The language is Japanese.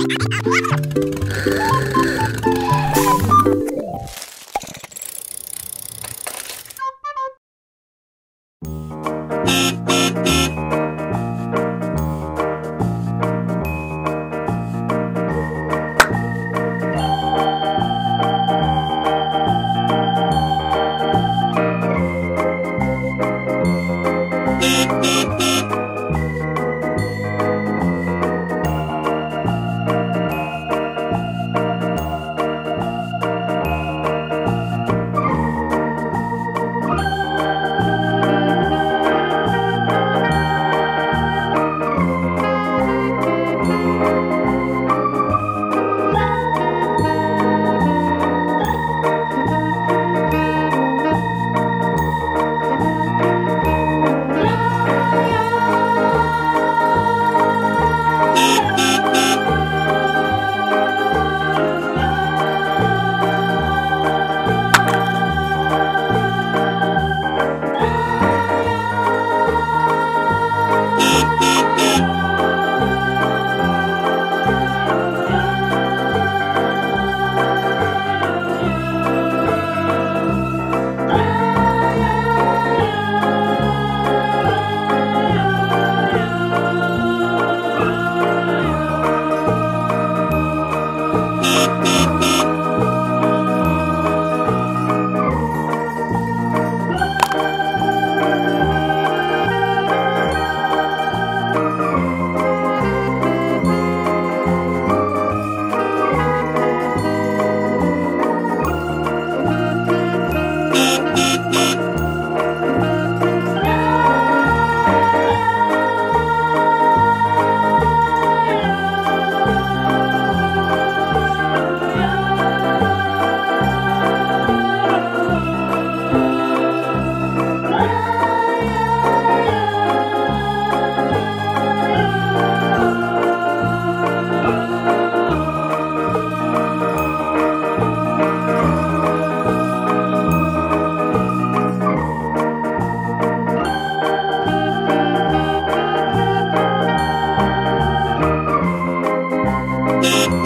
Beep, beep, beep. you